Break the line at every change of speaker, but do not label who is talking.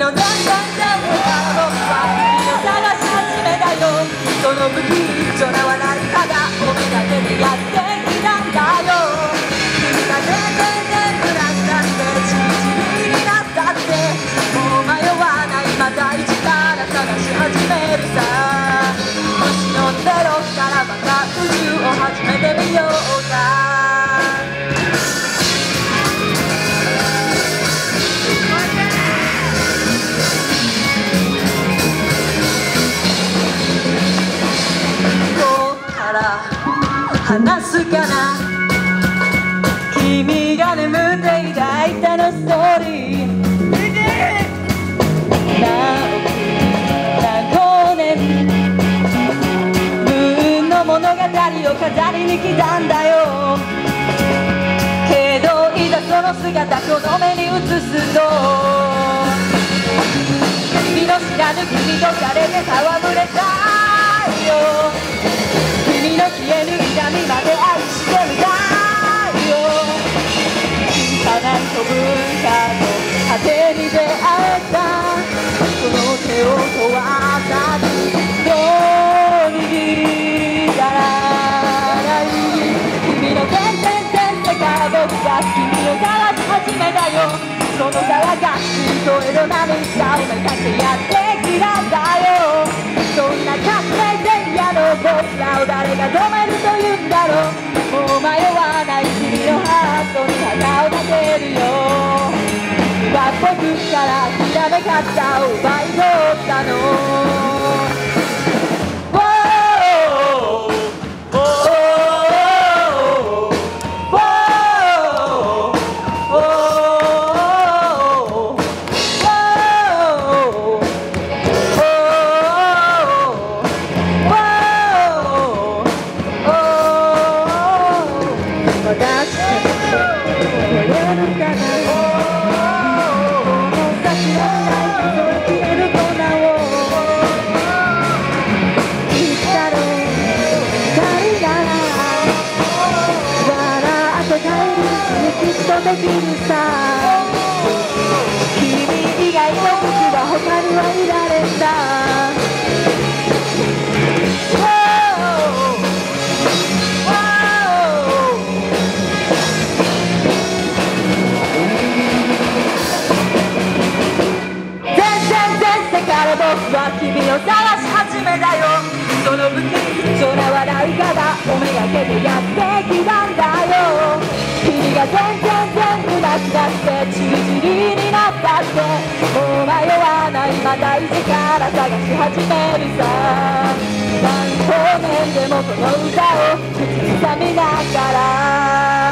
のどんどんどん話すかな君が眠っていた間のストーリー。何光年分の物語を飾りに来たんだよ。けどいざその姿この目に映すと君の知らぬ君とされて戯が君を探し始めたよ。その騒がしい声の涙をめかけやってきたんだよ。そんな革命前夜の僕らを誰が止めると言うんだろう。もう迷わない君のハートに旗を立てるよ。は僕からひらめかったを奪い取ったの「君以外の僕は他にはいられんだ」全然全世から僕は君を探し始めたよ。その不器用な笑い方をめがけてなってチリチリになったって。もう迷わないまた一から探し始めるさ。何光年でもこの歌を口ずさみながら。